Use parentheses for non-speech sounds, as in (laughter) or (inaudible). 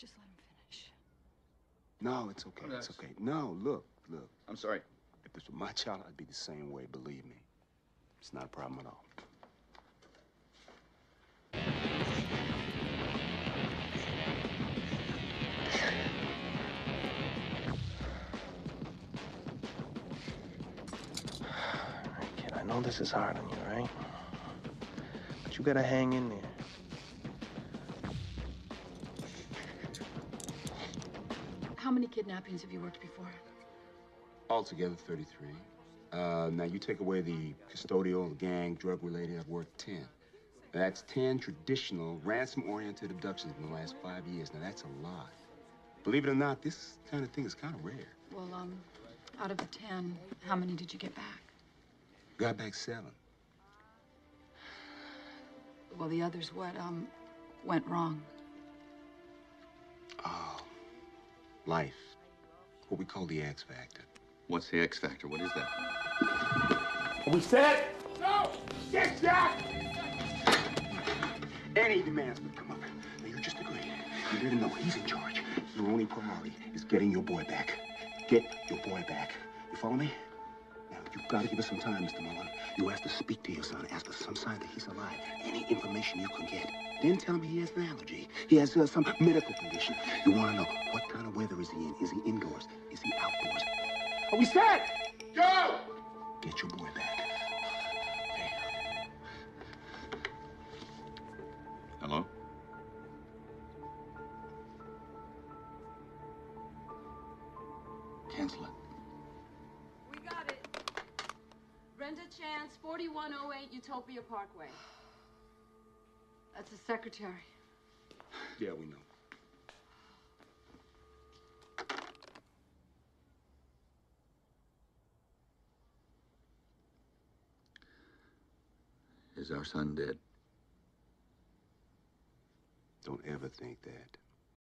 Just let him finish. No, it's okay. Oh, It's okay. No, look, look. I'm sorry. If this were my child, I'd be the same way, believe me. It's not a problem at all. (sighs) Kid, I know this is hard on you, right? But you gotta hang in there. How many kidnappings have you worked before? Altogether, 33. Uh, now, you take away the custodial, gang, drug-related, I've worked 10. That's 10 traditional ransom-oriented abductions in the last five years. Now, that's a lot. Believe it or not, this kind of thing is kind of rare. Well, um, out of the ten, how many did you get back? Got back seven. Well, the others, what, um, went wrong? Life. What we call the X Factor. What's the X factor? What is that? Are we set? No! Get shot! Any demands would come up. Now, you just agree. You better know he's in charge. Your only priority is getting your boy back. Get your boy back. You follow me? You've got to give us some time, Mr. Mullen. You have to speak to your son, ask for some sign that he's alive. Any information you can get. Then tell him he has an allergy. He has uh, some medical condition. You want to know what kind of weather is he in? Is he indoors? Is he outdoors? Are we set? Go! Get your boy back. Hello? Cancel it. Brenda Chance, 4108 Utopia Parkway. That's the secretary. Yeah, we know. Is our son dead? Don't ever think that.